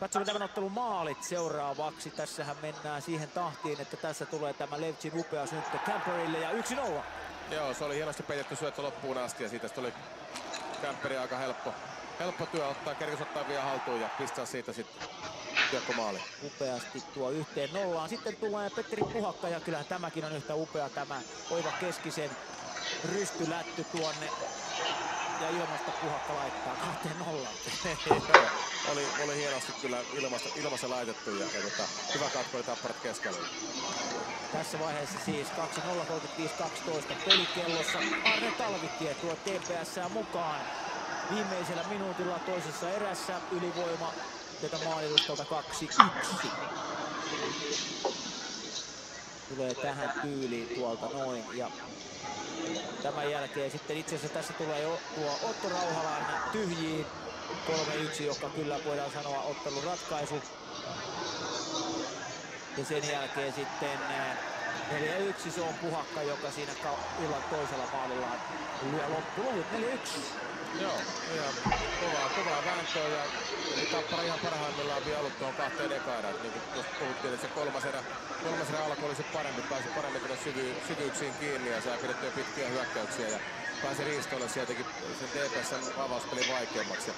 Katsomme tämän ottelun maalit seuraavaksi. Tässähän mennään siihen tahtiin, että tässä tulee tämä Levchin upea syntö Camperille ja 1-0. Joo, se oli hienosti peitetty syöttö loppuun asti ja siitä tuli Camperi aika helppo, helppo työ ottaa, kerkis ottaa vielä haltuun ja pistää siitä sitten kiekko maali. Upeasti tuo yhteen nollaan. Sitten tulee Petteri Puhakka ja kyllähän tämäkin on yhtä upea tämä Oiva Keskisen rystylätty tuonne ja ilmasta Puhakka laittaa kahteen nollaan. oli, oli hienosti kyllä ilmassa, ilmassa laitettu ja, ja tota, hyvä katko oli tapparat keskellä. Tässä vaiheessa siis 2-0-35-12 pelikellossa. Arne Talvitie tuo TPS mukaan viimeisellä minuutilla toisessa erässä ylivoima tätä maalitustalta 2-1. Tulee tähän tyyliin tuolta noin ja tämän jälkeen sitten itse asiassa tässä tulee jo tuo Otto Rauhalan tyhjiin 3-1, joka kyllä voidaan sanoa ottelun ratkaisu. Ja sen jälkeen sitten 4-1 se on Puhakka, joka siinä illan toisella maalilla lyö loppuluvut 4-1. Joo, ihan kovaa, vääntöä ja Tappara ihan parhaimmillaan vielä ollut tuohon kahteen ekaerään. Niin kuin tuossa puhuttiin, että se kolmas erä, kolmas erä alku olisi paremmin, pääsi paremmin tuonne syvy, syvyyksiin kiinni ja saa pidettyä pitkiä hyökkäyksiä ja pääsi riistolle sieltäkin sen TPSn avauspelin vaikeammaksi.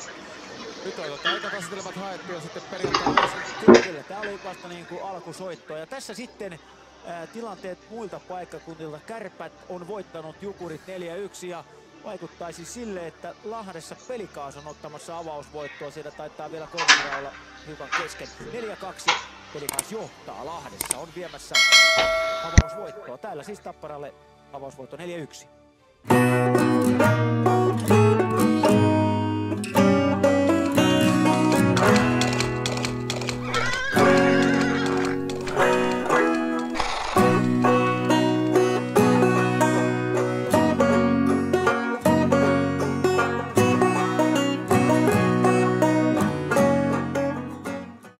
Nyt on tota aikataisitelmat haettu ja sitten perjantaina... Kyllä, kyllä. Tämä oli vasta niin kuin alkusoittoa. Ja tässä sitten ää, tilanteet muilta paikkakunnilta. Kärpät on voittanut Jukurit 4-1 ja vaikuttaisi sille, että Lahdessa Pelikaas on ottamassa avausvoittoa. Siellä taitaa vielä kolme olla hiukan kesken. 4-2 Pelikaas johtaa Lahdessa, on viemässä avausvoittoa. Täällä siis Tapparalle avausvoitto 4-1.